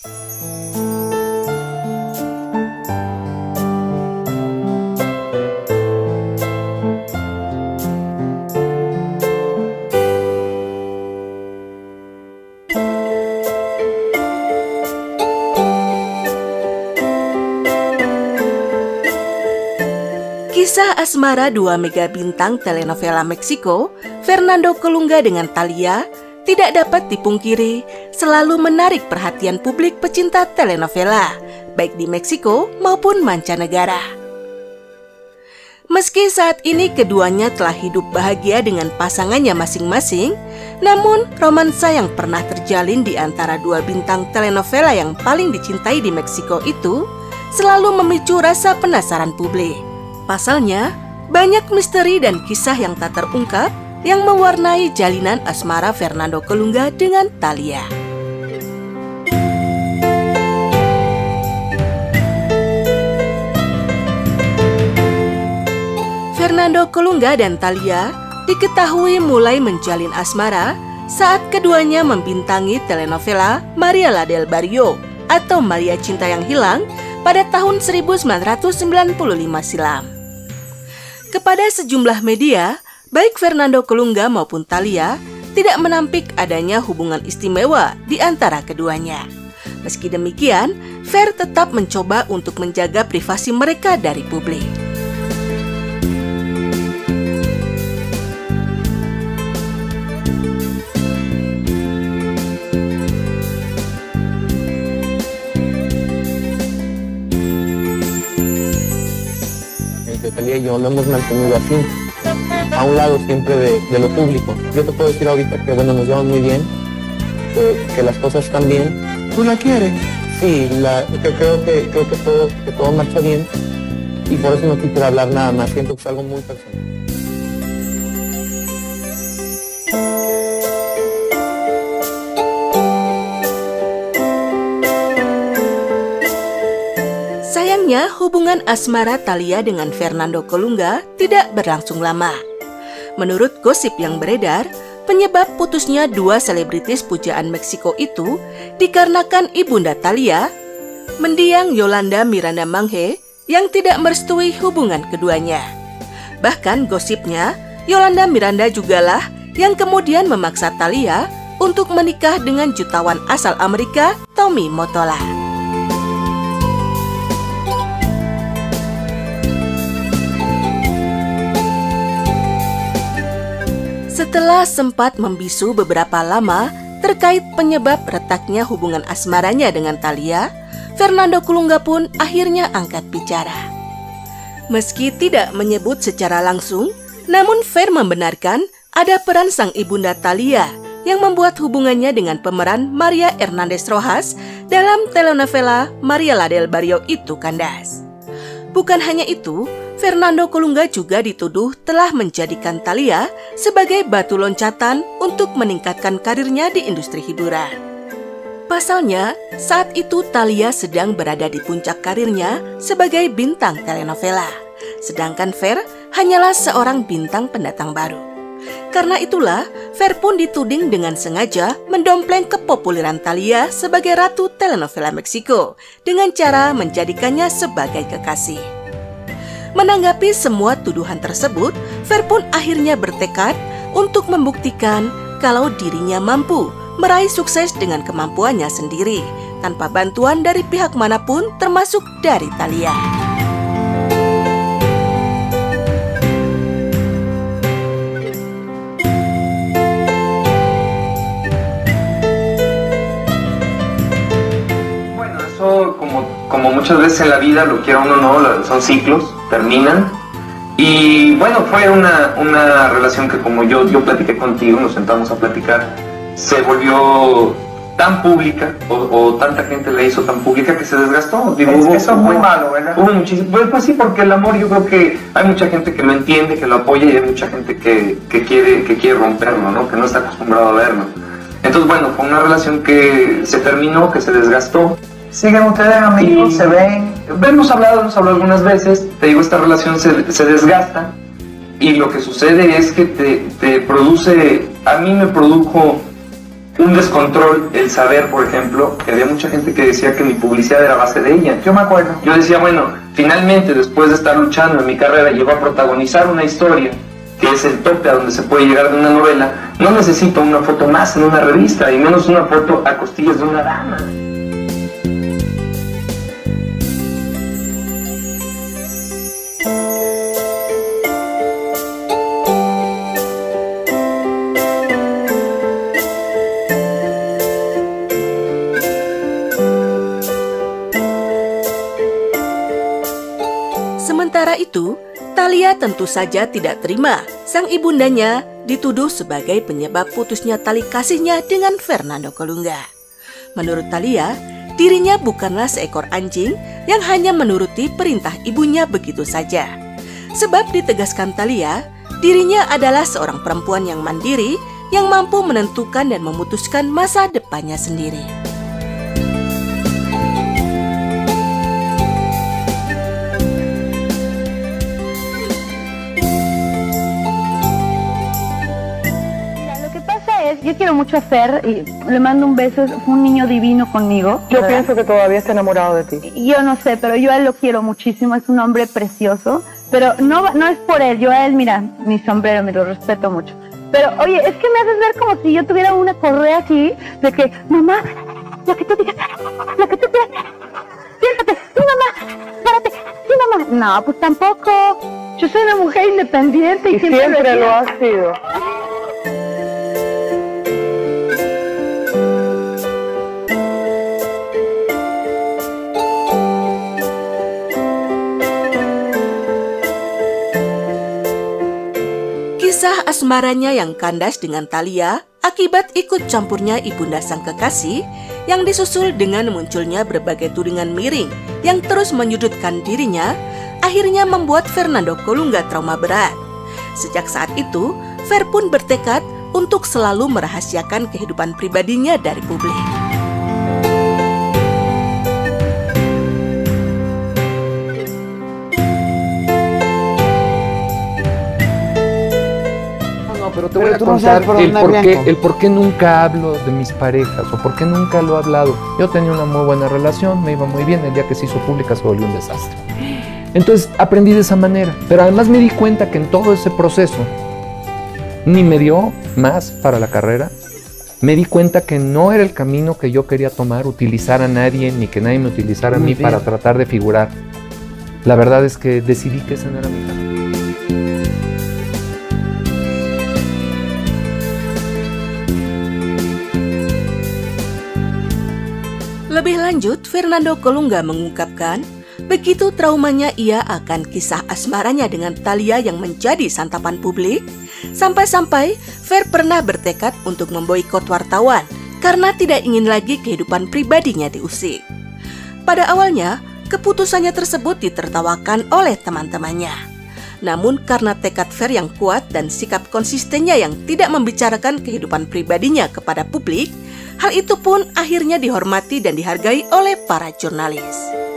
Kisah asmara dua mega bintang telenovela Meksiko, Fernando Colunga dengan Talia, tidak dapat dipungkiri selalu menarik perhatian publik pecinta telenovela, baik di Meksiko maupun mancanegara. Meski saat ini keduanya telah hidup bahagia dengan pasangannya masing-masing, namun romansa yang pernah terjalin di antara dua bintang telenovela yang paling dicintai di Meksiko itu selalu memicu rasa penasaran publik. Pasalnya, banyak misteri dan kisah yang tak terungkap yang mewarnai jalinan asmara Fernando Colunga dengan Talia. Fernando Colunga dan Talia diketahui mulai menjalin asmara saat keduanya membintangi telenovela Maria la del Barrio atau Maria Cinta yang Hilang pada tahun 1995 silam. Kepada sejumlah media, baik Fernando Colunga maupun Thalia tidak menampik adanya hubungan istimewa di antara keduanya. Meski demikian, Fer tetap mencoba untuk menjaga privasi mereka dari publik. Yo lo hemos mantenido así, a un lado siempre de, de, lo público. Yo te puedo decir ahorita que bueno, nos llevamos muy bien, que, que las cosas están bien. ¿Tú la quieres? Sí, la, que creo, que, creo que, todo, que todo marcha bien y por eso no quisiera hablar nada más, siento que es algo muy personal. Sayangnya, hubungan asmara Talia dengan Fernando Colunga tidak berlangsung lama. Menurut gosip yang beredar, penyebab putusnya dua selebritis pujaan Meksiko itu dikarenakan ibunda Talia, mendiang Yolanda Miranda Manghe yang tidak merestui hubungan keduanya. Bahkan gosipnya, Yolanda Miranda jugalah yang kemudian memaksa Talia untuk menikah dengan jutawan asal Amerika, Tommy Motola. Setelah sempat membisu beberapa lama terkait penyebab retaknya hubungan asmaranya dengan Talia, Fernando Kulungga pun akhirnya angkat bicara. Meski tidak menyebut secara langsung, namun Fer membenarkan ada peran sang ibunda Talia yang membuat hubungannya dengan pemeran Maria Hernandez Rojas dalam telenovela Maria del Barrio itu kandas. Bukan hanya itu, Fernando Colunga juga dituduh telah menjadikan Thalia sebagai batu loncatan untuk meningkatkan karirnya di industri hiburan. Pasalnya, saat itu Thalia sedang berada di puncak karirnya sebagai bintang telenovela, sedangkan Fer hanyalah seorang bintang pendatang baru. Karena itulah, Fer pun dituding dengan sengaja mendompleng kepopuleran Thalia sebagai ratu telenovela Meksiko dengan cara menjadikannya sebagai kekasih. Menanggapi semua tuduhan tersebut, Fer pun akhirnya bertekad untuk membuktikan kalau dirinya mampu meraih sukses dengan kemampuannya sendiri tanpa bantuan dari pihak mana pun termasuk dari Talia. Muchas veces en la vida, lo quiera uno o no, son ciclos terminan. Y bueno, fue una, una relación que como yo, yo platiqué contigo, nos sentamos a platicar, se volvió tan pública o, o, tanta gente la hizo tan pública que se desgastó. Digo, es eso es muy malo, ¿verdad? Hubo muchísimo, pues, pues, sí, porque el amor yo creo que hay mucha gente que lo entiende, que lo apoya y hay mucha gente que, que, quiere, que quiere romperlo, ¿no? que no está acostumbrado a verlo. Entonces, bueno, fue una relación que se terminó, que se desgastó. ¿Siguen ustedes amigos? ¿Se ven? Hemos hablado, hemos hablado algunas veces. Te digo, esta relación se, se desgasta y lo que sucede es que te, te, produce, a mí me produjo un descontrol el saber, por ejemplo, que había mucha gente que decía que mi publicidad era base de ella. Yo me acuerdo. Yo decía, bueno, finalmente después de estar luchando en mi carrera, llegó a protagonizar una historia que es el tope a donde se puede llegar de una novela, no necesito una foto más en una revista, y menos una foto a costillas de una dama. Sementara itu, Talia tentu saja tidak terima sang ibundanya dituduh sebagai penyebab putusnya tali kasihnya dengan Fernando Colunga. Menurut Talia, dirinya bukanlah seekor anjing yang hanya menuruti perintah ibunya begitu saja. Sebab ditegaskan Talia, dirinya adalah seorang perempuan yang mandiri yang mampu menentukan dan memutuskan masa depannya sendiri. Quiero mucho a Fer y le mando un beso, es un niño divino conmigo. Yo ¿verdad? pienso que todavía está enamorado de ti. Yo no sé, pero yo a él lo quiero muchísimo, es un hombre precioso, pero no, no es por él, yo a él, mira, mi sombrero, me lo respeto mucho. Pero oye, es que me haces ver como si yo tuviera una correa aquí, de que, mamá, lo que tú digas, lo que tú quieras, siéntate, sí mamá, párate, sí mamá. No, pues tampoco, yo soy una mujer independiente y, Y siempre, siempre lo sido. has sido. Asmaranya yang kandas dengan Talia akibat ikut campurnya ibunda sang kekasih yang disusul dengan munculnya berbagai tudingan miring yang terus menyudutkan dirinya akhirnya membuat Fernando Colunga trauma berat. Sejak saat itu, Fer pun bertekad untuk selalu merahasiakan kehidupan pribadinya dari publik. No, pero te Pero voy a tú no sabes contar por el por, qué, Bianco. el por qué nunca hablo de mis parejas o por qué nunca lo he hablado. Yo tenía una muy buena relación, me iba muy bien, el día que se hizo pública se volvió un desastre. Entonces aprendí de esa manera, pero además me di cuenta que en todo ese proceso ni me dio más para la carrera. Me di cuenta que no era el camino que yo quería tomar, utilizar a nadie, ni que nadie me utilizara a mí bien. para tratar de figurar. La verdad es que decidí que ese no era mi camino. Lanjut, Fernando Colunga mengungkapkan, begitu traumanya ia akan kisah asmaranya dengan Talia yang menjadi santapan publik, sampai-sampai Fer pernah bertekad untuk memboikot wartawan karena tidak ingin lagi kehidupan pribadinya diusik. Pada awalnya, keputusannya tersebut ditertawakan oleh teman-temannya. Namun karena tekad Fer yang kuat dan sikap konsistennya yang tidak membicarakan kehidupan pribadinya kepada publik, hal itu pun akhirnya dihormati dan dihargai oleh para jurnalis.